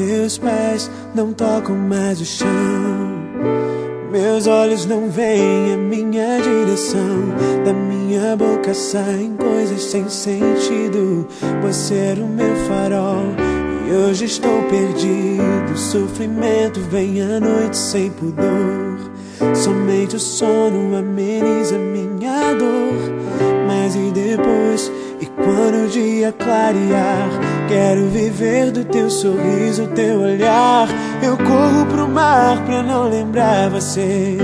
Meus pés não tocam mais o chão. Meus olhos não veem a minha direção. Da minha boca saem coisas sem sentido. Você era o meu farol. E hoje estou perdido. Sofrimento vem à noite sem pudor. Somente o sono ameniza minha dor. Mas e depois? E quando o dia clarear, quero viver do teu sorriso, teu olhar. Eu corro pro mar pra não lembrar você.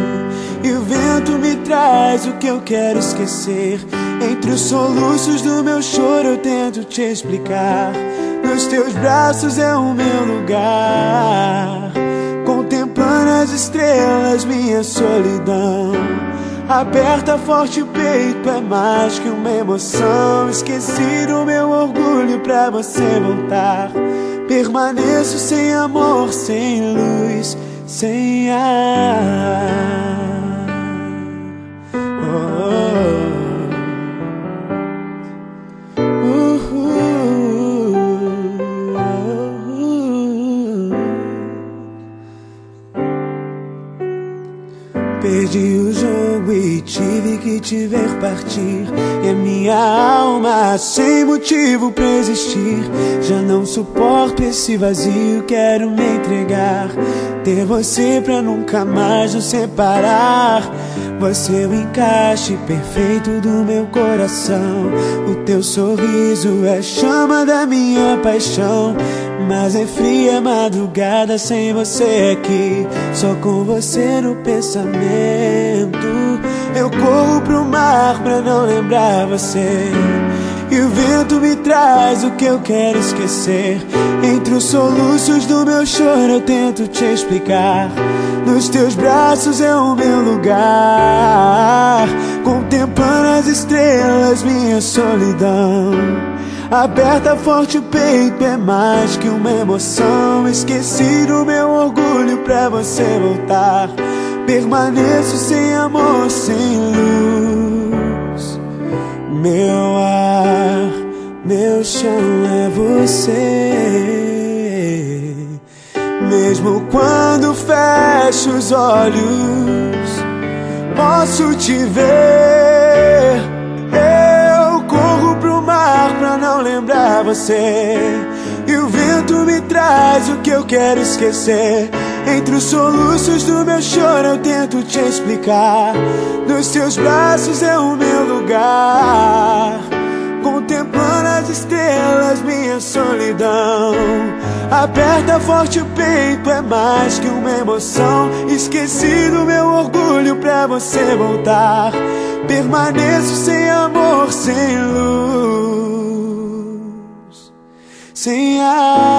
E o vento me traz o que eu quero esquecer. Entre os soluços do meu choro, eu tento te explicar. Nos teus braços é o meu lugar. Contemplando as estrelas, minha solidão. Aperta forte o peito, é mais que uma emoção. Esqueci do meu orgulho pra você voltar. Permaneço sem amor, sem luz, sem ar. Perdi o jogo e tive que te ver partir. E minha alma, sem motivo pra existir. Já não suporto esse vazio, quero me entregar. Ter você pra nunca mais nos separar. Você é o encaixe perfeito do meu coração. O teu sorriso é chama da minha paixão. Mas é fria madrugada sem você aqui. Só com você no pensamento. Eu corro pro mar pra não lembrar você. E o vento me traz o que eu quero esquecer. Entre os soluços do meu choro eu tento te explicar. Nos teus braços é o meu lugar. Contemplando as estrelas, minha solidão Aperta forte o peito, é mais que uma emoção. Esqueci do meu orgulho pra você voltar. Permaneço sem amor, sem luz. Meu ar, meu chão é você. Mesmo quando fecho os olhos, posso te ver você. E o vento me traz o que eu quero esquecer. Entre os soluços do meu choro eu tento te explicar. Nos teus braços é o meu lugar. Contemplando as estrelas, minha solidão. Aperta forte o peito, é mais que uma emoção. Esqueci do meu orgulho pra você voltar. Permaneço sem amor, sem luz sem ar.